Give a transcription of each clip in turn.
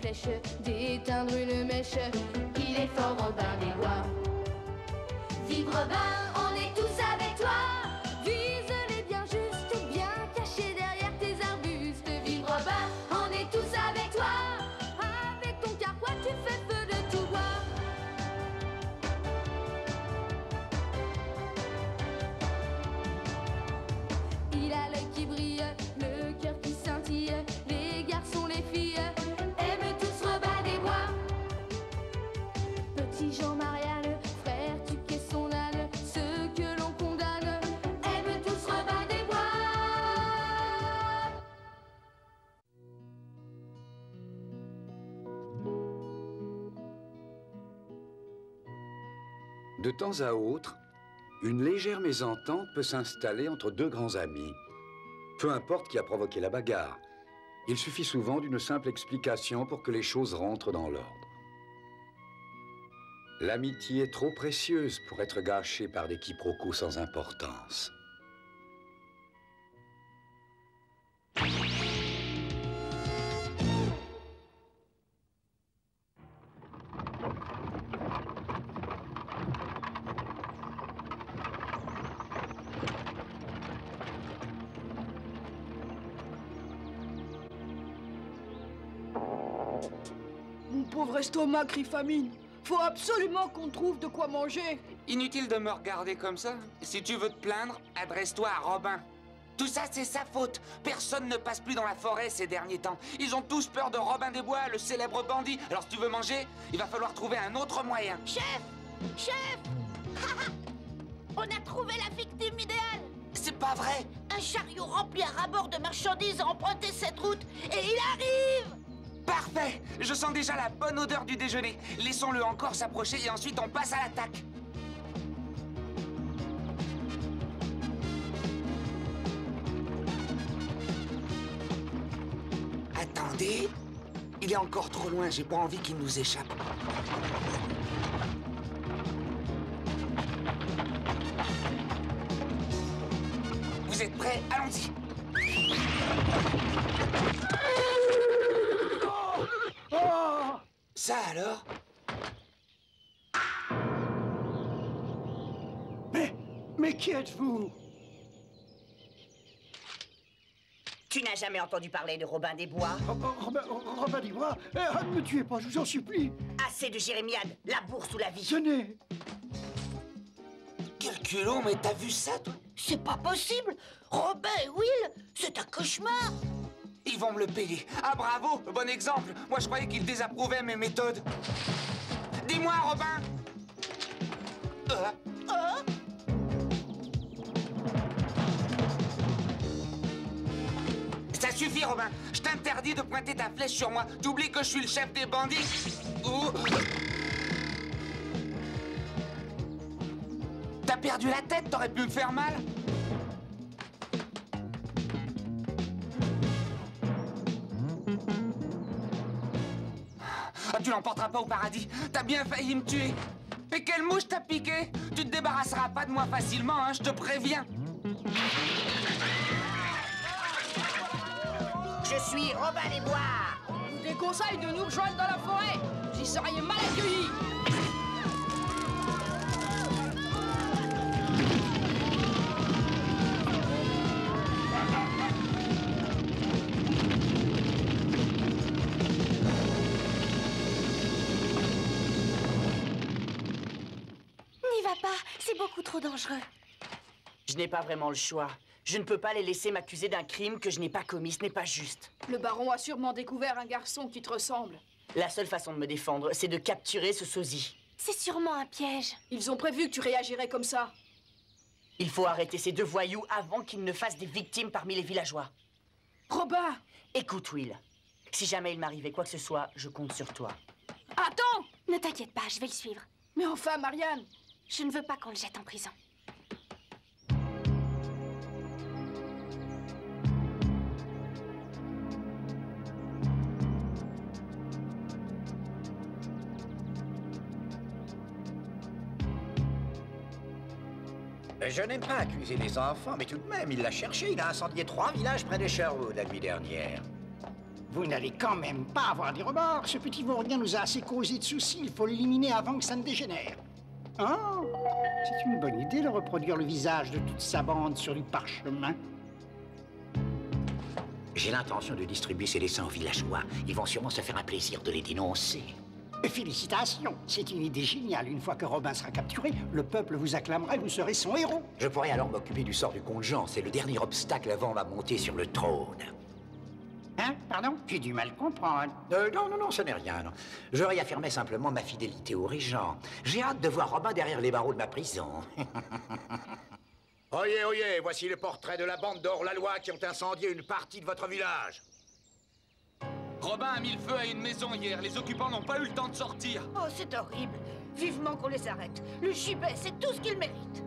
flèche, d'éteindre une mèche. Il est fort Robin des Bois. Vive Robin, De temps à autre, une légère mésentente peut s'installer entre deux grands amis. Peu importe qui a provoqué la bagarre, il suffit souvent d'une simple explication pour que les choses rentrent dans l'ordre. L'amitié est trop précieuse pour être gâchée par des quiproquos sans importance. Mon pauvre estomac crie famine. Faut absolument qu'on trouve de quoi manger. Inutile de me regarder comme ça. Si tu veux te plaindre, adresse-toi à Robin. Tout ça, c'est sa faute. Personne ne passe plus dans la forêt ces derniers temps. Ils ont tous peur de Robin des Bois, le célèbre bandit. Alors si tu veux manger, il va falloir trouver un autre moyen. Chef Chef On a trouvé la victime idéale C'est pas vrai Un chariot rempli à rabord de marchandises a emprunté cette route et il arrive Parfait Je sens déjà la bonne odeur du déjeuner. Laissons-le encore s'approcher et ensuite on passe à l'attaque. Attendez. Il est encore trop loin, j'ai pas envie qu'il nous échappe. Vous êtes prêts? Allons-y Ça alors Mais, mais qui êtes-vous Tu n'as jamais entendu parler de Robin des Bois? Oh, oh, Robin, oh, Robin des Bois? Eh, Ne me tuez pas, je vous en supplie. Assez de jérémiade, la bourse ou la vie. Tenez. Quel culot, mais t'as vu ça, toi? C'est pas possible. Robin et Will, c'est un cauchemar Ils vont me le payer. Ah bravo, bon exemple. Moi je croyais qu'ils désapprouvaient mes méthodes. Dis-moi, Robin. Euh, Hein ça suffit, Robin. Je t'interdis de pointer ta flèche sur moi. T'oublies que je suis le chef des bandits. Ouh. T'as perdu la tête, t'aurais pu me faire mal. Tu l'emporteras pas au paradis. T'as bien failli me tuer. Et quelle mouche t'as piqué? Tu te débarrasseras pas de moi facilement, hein, je te préviens. Je suis Robin des Bois Je vous déconseille de nous rejoindre dans la forêt. J'y seriez mal accueillis. C'est beaucoup trop dangereux. Je n'ai pas vraiment le choix. Je ne peux pas les laisser m'accuser d'un crime que je n'ai pas commis, ce n'est pas juste. Le baron a sûrement découvert un garçon qui te ressemble. La seule façon de me défendre, c'est de capturer ce sosie. C'est sûrement un piège. Ils ont prévu que tu réagirais comme ça. Il faut arrêter ces deux voyous avant qu'ils ne fassent des victimes parmi les villageois. Robin Écoute, Will. Si jamais il m'arrivait quoi que ce soit, je compte sur toi. Attends Ne t'inquiète pas, je vais le suivre. Mais enfin, Marianne Je ne veux pas qu'on le jette en prison. Je n'aime pas accuser les enfants, mais tout de même, il l'a cherché. Il a incendié trois villages près de Sherwood la nuit dernière. Vous n'allez quand même pas avoir des remords. Ce petit vaurien nous a assez causé de soucis. Il faut l'éliminer avant que ça ne dégénère. Oh, c'est une bonne idée de reproduire le visage de toute sa bande sur du parchemin. J'ai l'intention de distribuer ces dessins aux villageois. Ils vont sûrement se faire un plaisir de les dénoncer. Félicitations, c'est une idée géniale. Une fois que Robin sera capturé, le peuple vous acclamera et vous serez son héros. Je pourrai alors m'occuper du sort du comte Jean. C'est le dernier obstacle avant ma montée sur le trône. Hein Pardon J'ai du mal comprendre. Euh, non, non, non, ce n'est rien. non. Je réaffirmais simplement ma fidélité au régent. J'ai hâte de voir Robin derrière les barreaux de ma prison. Oyez, oyez, voici le portrait de la bande d'Or-la-Loi qui ont incendié une partie de votre village. Robin a mis le feu à une maison hier. Les occupants n'ont pas eu le temps de sortir. Oh, c'est horrible. Vivement qu'on les arrête. Le gibet, c'est tout ce qu'ils méritent.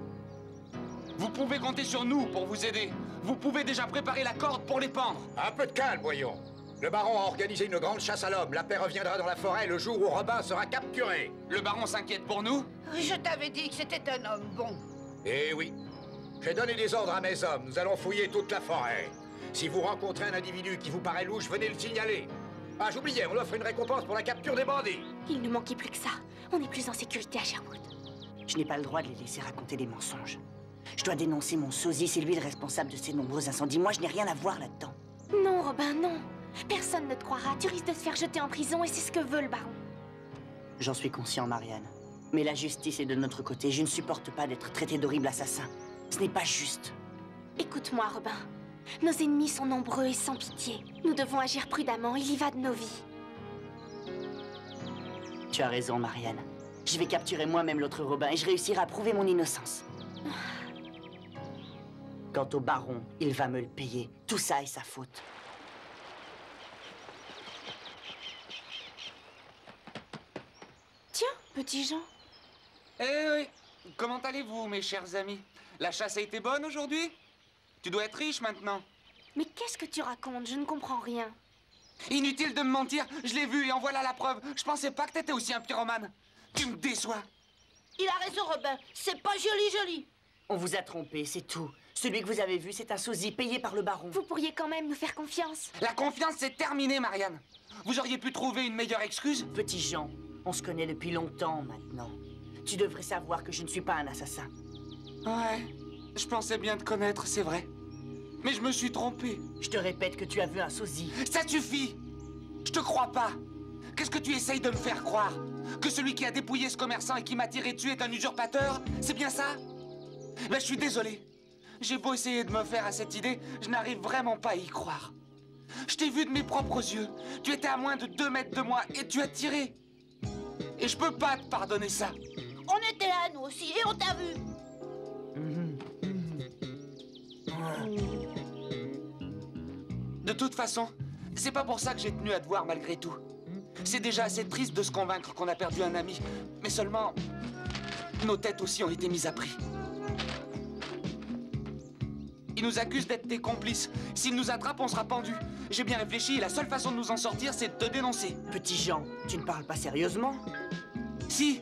Vous pouvez compter sur nous pour vous aider. Vous pouvez déjà préparer la corde pour les pendre. Un peu de calme, voyons. Le baron a organisé une grande chasse à l'homme. La paix reviendra dans la forêt le jour où Robin sera capturé. Le baron s'inquiète pour nous Je t'avais dit que c'était un homme bon. Eh oui. J'ai donné des ordres à mes hommes. Nous allons fouiller toute la forêt. Si vous rencontrez un individu qui vous paraît louche, venez le signaler. Ah, j'oubliais, on offre une récompense pour la capture des bandits. Il ne manquait plus que ça. On est plus en sécurité à Sherwood. Je n'ai pas le droit de les laisser raconter des mensonges. Je dois dénoncer mon sosie, c'est lui le responsable de ces nombreux incendies. Moi, je n'ai rien à voir là-dedans. Non, Robin, non. Personne ne te croira. Tu risques de te faire jeter en prison et c'est ce que veut le baron. J'en suis conscient, Marianne. Mais la justice est de notre côté. Je ne supporte pas d'être traité d'horrible assassin. Ce n'est pas juste. Écoute-moi, Robin. Nos ennemis sont nombreux et sans pitié. Nous devons agir prudemment. Il y va de nos vies. Tu as raison, Marianne. Je vais capturer moi-même l'autre Robin et je réussirai à prouver mon innocence. Quant au baron, il va me le payer. Tout ça est sa faute. Tiens, petit Jean. Eh oui. Comment allez-vous, mes chers amis? La chasse a été bonne aujourd'hui? Tu dois être riche maintenant. Mais qu'est-ce que tu racontes? Je ne comprends rien. Inutile de me mentir, je l'ai vu et en voilà la preuve. Je pensais pas que t'étais aussi un pyromane. Tu me déçois. Il a raison, Robin. C'est pas joli, joli. On vous a trompé, c'est tout. Celui que vous avez vu, c'est un sosie payé par le baron. Vous pourriez quand même nous faire confiance. La confiance, c'est terminé, Marianne. Vous auriez pu trouver une meilleure excuse Petit Jean, on se connaît depuis longtemps maintenant. Tu devrais savoir que je ne suis pas un assassin. Ouais, je pensais bien te connaître, c'est vrai. Mais je me suis trompé. Je te répète que tu as vu un sosie. Ça suffit Je te crois pas Qu'est-ce que tu essayes de me faire croire? Que celui qui a dépouillé ce commerçant et qui m'a tiré dessus est un usurpateur? C'est bien ça? Ben, je suis désolé. J'ai beau essayer de me faire à cette idée, je n'arrive vraiment pas à y croire. Je t'ai vu de mes propres yeux. Tu étais à moins de deux mètres de moi et tu as tiré. Et je peux pas te pardonner ça. On était là, nous aussi, et on t'a vu. De toute façon, c'est pas pour ça que j'ai tenu à te voir malgré tout. C'est déjà assez triste de se convaincre qu'on a perdu un ami. Mais seulement, nos têtes aussi ont été mises à prix. Ils nous accusent d'être tes complices. S'ils nous attrapent, on sera pendus. J'ai bien réfléchi, et la seule façon de nous en sortir, c'est de te dénoncer. Petit Jean, tu ne parles pas sérieusement? Si,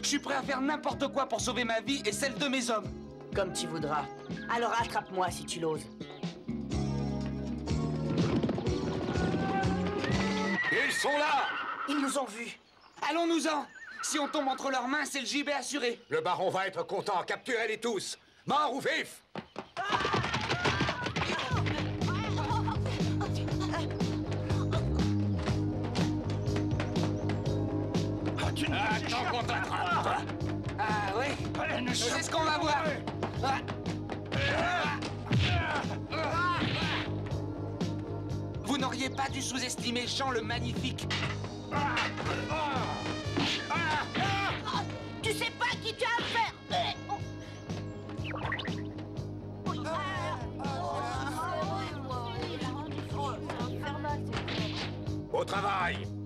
je suis prêt à faire n'importe quoi pour sauver ma vie et celle de mes hommes. Comme tu voudras. Alors attrape-moi si tu l'oses. Ils sont là Ils nous ont vus. Allons-nous-en Si on tombe entre leurs mains, c'est le gibet assuré. Le baron va être content. Capturez-les tous. Mort ou vif Attends qu'on t'attrape. Ah oui C'est ce qu'on va voir. Vous n'auriez pas dû sous-estimer Jean le Magnifique. Tu sais pas qui tu as affaire. Au travail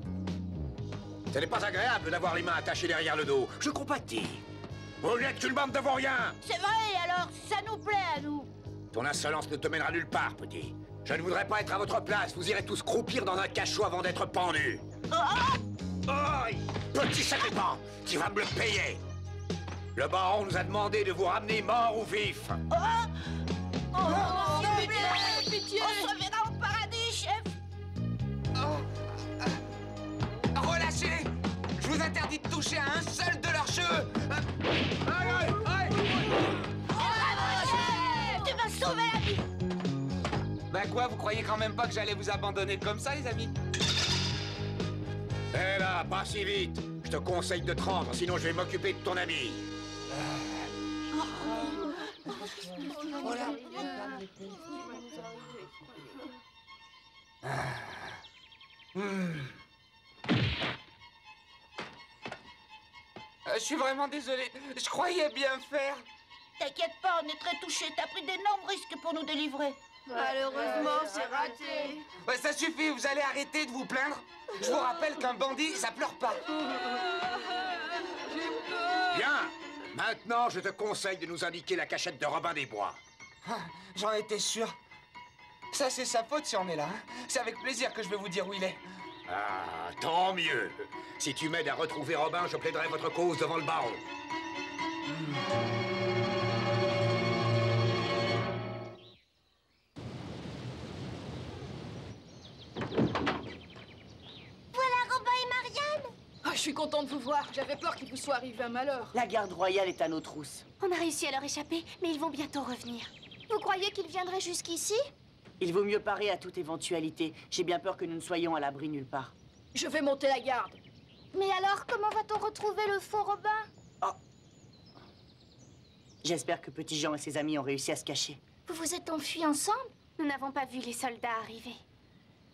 Ce n'est pas agréable d'avoir les mains attachées derrière le dos. Je compatis. Vous n'êtes qu'une bande de vauriens C'est vrai, alors, ça nous plaît à nous. Ton insolence ne te mènera nulle part, petit. Je ne voudrais pas être à votre place. Vous irez tous croupir dans un cachot avant d'être pendus. Oi Petit sacripant, tu vas me le payer. Le baron nous a demandé de vous ramener mort ou vif. Oh, pitié, croyez quand même pas que j'allais vous abandonner comme ça, les amis Hé là, pas si vite Je te conseille de te rendre, sinon je vais m'occuper de ton ami. Euh, Je suis vraiment désolé, je croyais bien faire. T'inquiète pas, on est très touchés. T'as pris d'énormes risques pour nous délivrer. Malheureusement, c'est raté. Ouais, ça suffit, vous allez arrêter de vous plaindre. Je vous rappelle qu'un bandit, ça pleure pas. Bien Maintenant, je te conseille de nous indiquer la cachette de Robin des Bois. Ah, J'en étais sûr. Ça, c'est sa faute si on est là. hein. C'est avec plaisir que je vais vous dire où il est. Ah, tant mieux Si tu m'aides à retrouver Robin, je plaiderai votre cause devant le baron. Voilà suis contente de vous voir. J'avais peur qu'il vous soit arrivé un malheur. La garde royale est à nos trousses. On a réussi à leur échapper, mais ils vont bientôt revenir. Vous croyez qu'ils viendraient jusqu'ici? Il vaut mieux parer à toute éventualité. J'ai bien peur que nous ne soyons à l'abri nulle part. Je vais monter la garde. Mais alors, comment va-t-on retrouver le faux Robin? J'espère que Petit Jean et ses amis ont réussi à se cacher. Vous vous êtes enfuis ensemble? Nous n'avons pas vu les soldats arriver.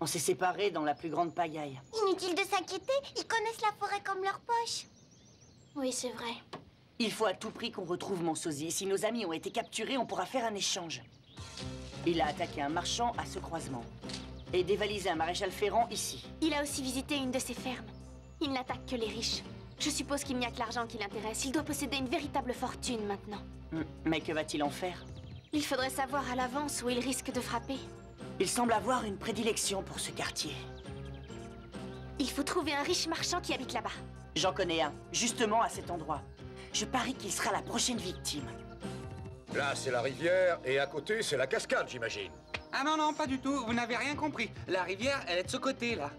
On s'est séparés dans la plus grande pagaille. Inutile de s'inquiéter, ils connaissent la forêt comme leur poche. Oui, c'est vrai. Il faut à tout prix qu'on retrouve mon sosie. Si nos amis ont été capturés, on pourra faire un échange. Il a attaqué un marchand à ce croisement. Et dévalisé un maréchal ferrant ici. Il a aussi visité une de ses fermes. Il n'attaque que les riches. Je suppose qu'il n'y a que l'argent qui l'intéresse. Il doit posséder une véritable fortune maintenant. Hmm, Mais que va-t-il en faire? Il faudrait savoir à l'avance où il risque de frapper. Il semble avoir une prédilection pour ce quartier. Il faut trouver un riche marchand qui habite là-bas. J'en connais un, justement à cet endroit. Je parie qu'il sera la prochaine victime. Là, c'est la rivière, et à côté, c'est la cascade, j'imagine. Ah non, non, pas du tout. Vous n'avez rien compris. La rivière, elle est de ce côté, là.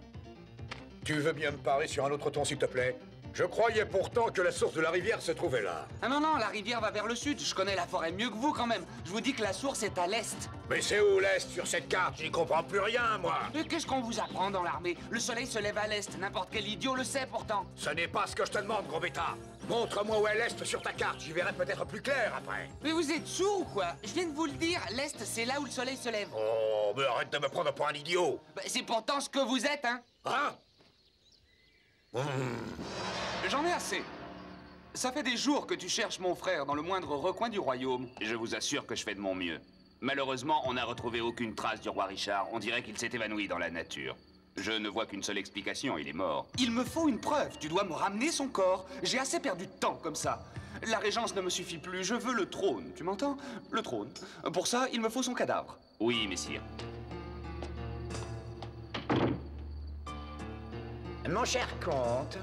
Tu veux bien me parler sur un autre ton, s'il te plaît? Je croyais pourtant que la source de la rivière se trouvait là. Ah non, non, la rivière va vers le sud. Je connais la forêt mieux que vous, quand même. Je vous dis que la source est à l'est. Mais c'est où l'Est sur cette carte? Je n'y comprends plus rien, moi Et Qu'est-ce qu'on vous apprend dans l'armée? Le soleil se lève à l'est. N'importe quel idiot le sait, pourtant. Ce n'est pas ce que je te demande, gros bêta Montre-moi où est l'Est sur ta carte, j'y verrai peut-être plus clair après. Mais vous êtes sourd ou quoi? Je viens de vous le dire. L'est, c'est là où le soleil se lève. Oh, mais arrête de me prendre pour un idiot Bah, c'est pourtant ce que vous êtes, hein Hein? J'en ai assez. Ça fait des jours que tu cherches mon frère dans le moindre recoin du royaume. Et je vous assure que je fais de mon mieux. Malheureusement, on n'a retrouvé aucune trace du roi Richard. On dirait qu'il s'est évanoui dans la nature. Je ne vois qu'une seule explication, il est mort. Il me faut une preuve. Tu dois me ramener son corps. J'ai assez perdu de temps comme ça. La régence ne me suffit plus. Je veux le trône. Tu m'entends? Le trône. Pour ça, il me faut son cadavre. Oui, messire. Mon cher comte,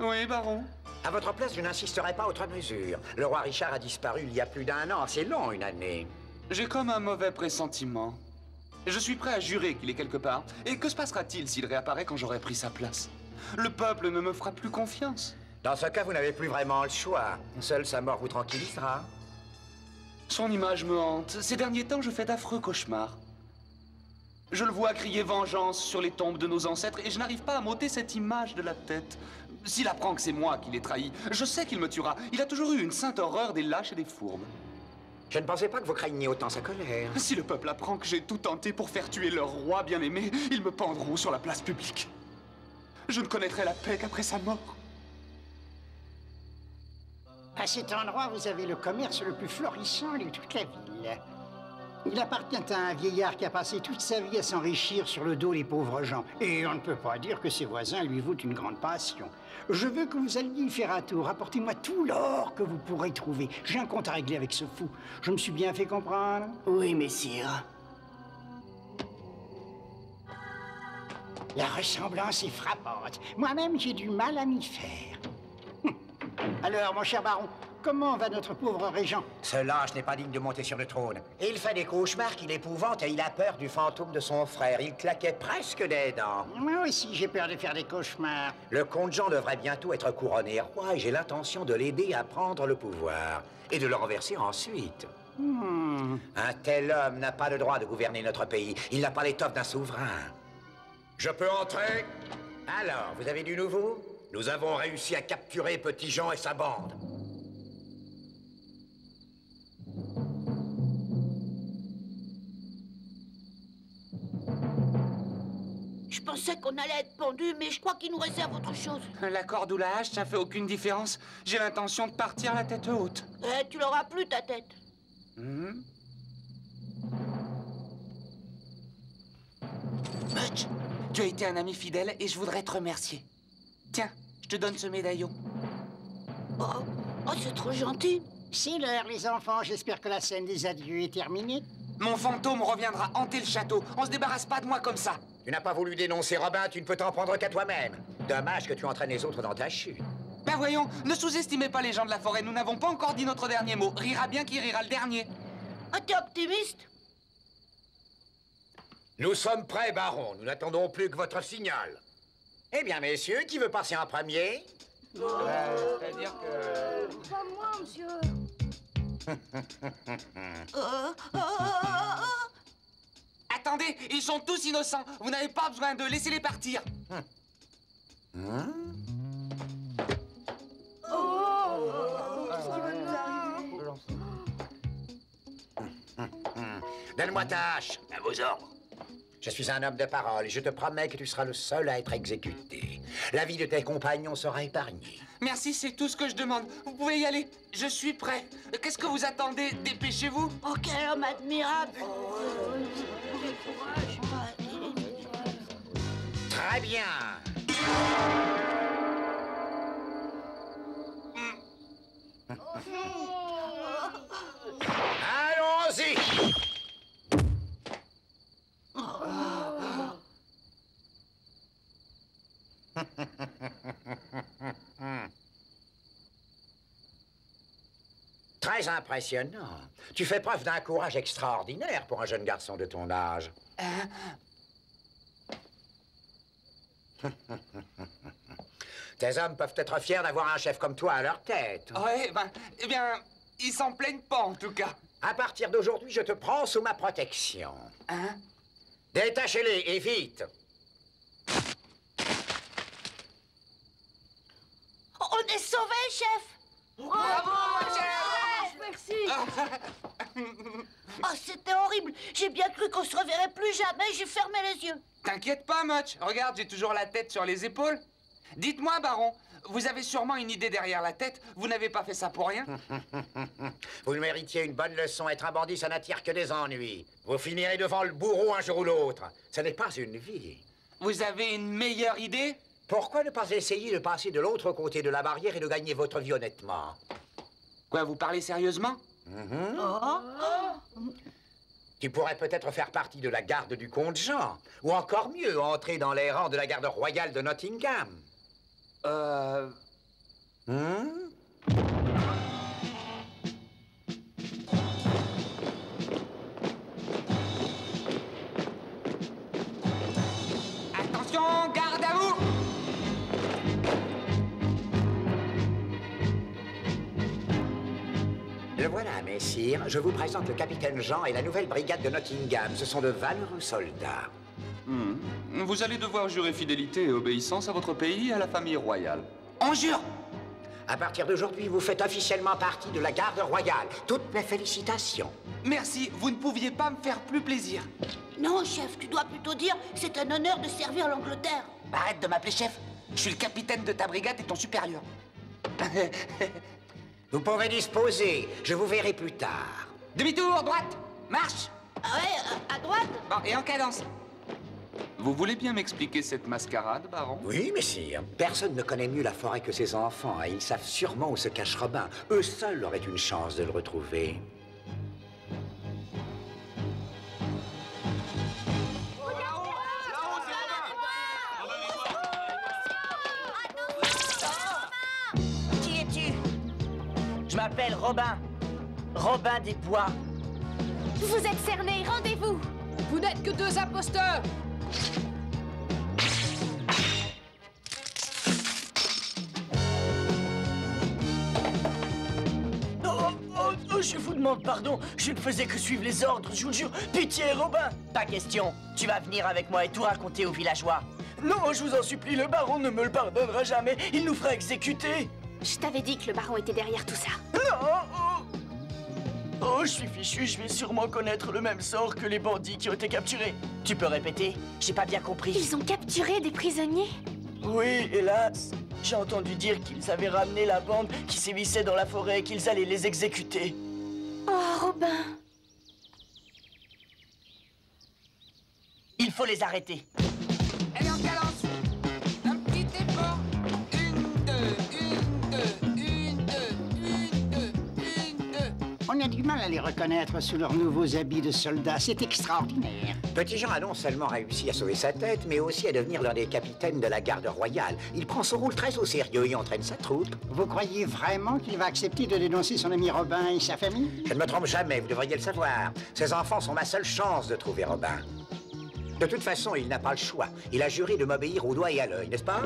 Oui, baron. à votre place, je n'insisterai pas outre mesure. Le roi Richard a disparu il y a plus d'un an. C'est long, une année. J'ai comme un mauvais pressentiment. Je suis prêt à jurer qu'il est quelque part. Et que se passera-t-il s'il réapparaît quand j'aurai pris sa place? Le peuple ne me fera plus confiance. Dans ce cas, vous n'avez plus vraiment le choix. Seule sa mort vous tranquillisera. Son image me hante. Ces derniers temps, je fais d'affreux cauchemars. Je le vois crier vengeance sur les tombes de nos ancêtres et je n'arrive pas à m'ôter cette image de la tête. S'il apprend que c'est moi qui l'ai trahi, je sais qu'il me tuera. Il a toujours eu une sainte horreur des lâches et des fourbes. Je ne pensais pas que vous craigniez autant sa colère. Si le peuple apprend que j'ai tout tenté pour faire tuer leur roi bien-aimé, ils me pendront sur la place publique. Je ne connaîtrai la paix qu'après sa mort. À cet endroit, vous avez le commerce le plus florissant de toute la ville. Il appartient à un vieillard qui a passé toute sa vie à s'enrichir sur le dos des pauvres gens. Et on ne peut pas dire que ses voisins lui vouent une grande passion. Je veux que vous alliez y faire un tour. Apportez-moi tout l'or que vous pourrez trouver. J'ai un compte à régler avec ce fou. Je me suis bien fait comprendre Oui, messire. La ressemblance est frappante. Moi-même, j'ai du mal à m'y faire. Hum. Alors, mon cher baron, comment va notre pauvre régent Ce lâche n'est pas digne de monter sur le trône. Il fait des cauchemars qui l'épouvantent et il a peur du fantôme de son frère. Il claquait presque des dents. Moi aussi, j'ai peur de faire des cauchemars. Le comte Jean devrait bientôt être couronné roi et j'ai l'intention de l'aider à prendre le pouvoir et de le renverser ensuite. Hmm. Un tel homme n'a pas le droit de gouverner notre pays. Il n'a pas l'étoffe d'un souverain. Je peux entrer? Alors, vous avez du nouveau? Nous avons réussi à capturer Petit Jean et sa bande. Pensais qu'on allait être pendu, mais je crois qu'il nous réserve autre chose. La corde ou la hache, ça fait aucune différence. J'ai l'intention de partir la tête haute. Eh, tu l'auras plus, ta tête. Hmm Butch, Tu as été un ami fidèle et je voudrais te remercier. Tiens, je te donne ce médaillon. Oh, oh c'est trop gentil. C'est l'heure, les enfants. J'espère que la scène des adieux est terminée. Mon fantôme reviendra hanter le château. On se débarrasse pas de moi comme ça. Tu n'as pas voulu dénoncer Robin, tu ne peux t'en prendre qu'à toi-même. Dommage que tu entraînes les autres dans ta chute. Ben voyons, ne sous-estimez pas les gens de la forêt. Nous n'avons pas encore dit notre dernier mot. Rira bien qui rira le dernier. Ah, t'es optimiste? Nous sommes prêts, baron. Nous n'attendons plus que votre signal. Eh bien, messieurs, qui veut passer en premier? C'est-à-dire que... Pas moi, monsieur. Euh, euh, euh, Attendez, ils sont tous innocents. Vous n'avez pas besoin d'eux. Laissez-les partir. Donne-moi ta hache. À vos ordres. Je suis un homme de parole et je te promets que tu seras le seul à être exécuté. La vie de tes compagnons sera épargnée. Merci, c'est tout ce que je demande. Vous pouvez y aller. Je suis prêt. Qu'est-ce que vous attendez? Dépêchez-vous. Oh, quel homme admirable Très bien. Très impressionnant. Tu fais preuve d'un courage extraordinaire pour un jeune garçon de ton âge. Tes hommes peuvent être fiers d'avoir un chef comme toi à leur tête. Ouais, ben, eh bien, ils s'en plaignent pas en tout cas. À partir d'aujourd'hui, je te prends sous ma protection. Hein? Détachez-les et vite. On est sauvés, chef Merci. Oh, c'était horrible J'ai bien cru qu'on se reverrait plus jamais, j'ai fermé les yeux. T'inquiète pas, Much. Regarde, j'ai toujours la tête sur les épaules. Dites-moi, Baron, vous avez sûrement une idée derrière la tête. Vous n'avez pas fait ça pour rien Vous méritiez une bonne leçon. Être un bandit, ça n'attire que des ennuis. Vous finirez devant le bourreau un jour ou l'autre. Ce n'est pas une vie. Vous avez une meilleure idée? Pourquoi ne pas essayer de passer de l'autre côté de la barrière et de gagner votre vie honnêtement? Quoi, vous parlez sérieusement Tu pourrais peut-être faire partie de la garde du comte Jean. Ou encore mieux, entrer dans les rangs de la garde royale de Nottingham. Euh... Hmm? Le voilà, messire. Je vous présente le capitaine Jean et la nouvelle brigade de Nottingham. Ce sont de valeureux soldats. Hmm. Vous allez devoir jurer fidélité et obéissance à votre pays et à la famille royale. On jure À partir d'aujourd'hui, vous faites officiellement partie de la garde royale. Toutes mes félicitations. Merci, vous ne pouviez pas me faire plus plaisir. Non, chef, tu dois plutôt dire c'est un honneur de servir l'Angleterre. Arrête de m'appeler chef. Je suis le capitaine de ta brigade et ton supérieur. Vous pouvez disposer. Je vous verrai plus tard. Demi-tour, droite, marche. Ah ouais, à, à droite Bon, et en cadence. Vous voulez bien m'expliquer cette mascarade, baron? Oui, messire. Personne ne connaît mieux la forêt que ses enfants et ils savent sûrement où se cache Robin. Eux seuls auraient une chance de le retrouver. Robin. Robin des Bois. Vous êtes cerné, rendez-vous Vous n'êtes que deux imposteurs Oh, oh, oh, je vous demande pardon. Je ne faisais que suivre les ordres, je vous jure. Pitié, Robin. Pas question. Tu vas venir avec moi et tout raconter aux villageois. Non, je vous en supplie, le baron ne me le pardonnera jamais. Il nous fera exécuter. Je t'avais dit que le baron était derrière tout ça. Non oh. oh, je suis fichu, je vais sûrement connaître le même sort que les bandits qui ont été capturés. Tu peux répéter J'ai pas bien compris. Ils ont capturé des prisonniers Oui, hélas. J'ai entendu dire qu'ils avaient ramené la bande qui sévissait dans la forêt et qu'ils allaient les exécuter. Oh, Robin Il faut les arrêter. On a du mal à les reconnaître sous leurs nouveaux habits de soldats. C'est extraordinaire. Petit Jean a non seulement réussi à sauver sa tête, mais aussi à devenir l'un des capitaines de la garde royale. Il prend son rôle très au sérieux et entraîne sa troupe. Vous croyez vraiment qu'il va accepter de dénoncer son ami Robin et sa famille? Je ne me trompe jamais, vous devriez le savoir. Ces enfants sont ma seule chance de trouver Robin. De toute façon, il n'a pas le choix. Il a juré de m'obéir au doigt et à l'œil, n'est-ce pas?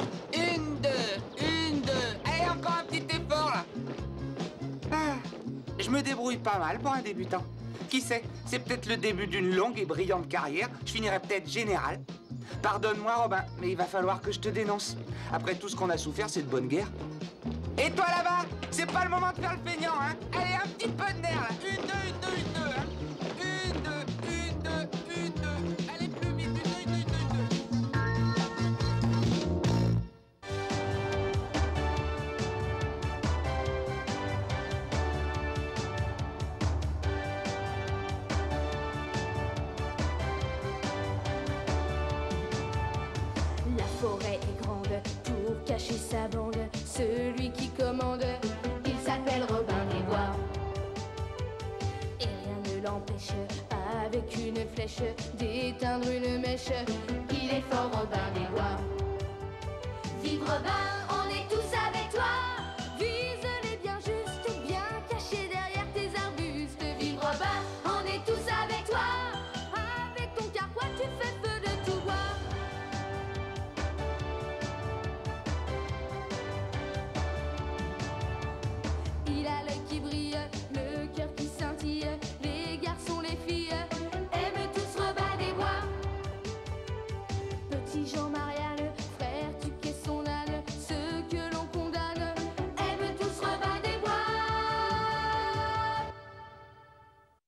Je me débrouille pas mal pour un débutant. Qui sait, c'est peut-être le début d'une longue et brillante carrière. Je finirai peut-être général. Pardonne-moi, Robin, mais il va falloir que je te dénonce. Après tout ce qu'on a souffert, c'est de bonne guerre. Et toi là-bas, c'est pas le moment de faire le feignant, hein Allez, un petit peu de nerf, là. Deux, deux, Il s'appelle Robin des Bois. Et rien ne l'empêche, avec une flèche, d'éteindre une mèche. Il est fort Robin des Bois. Vive Robin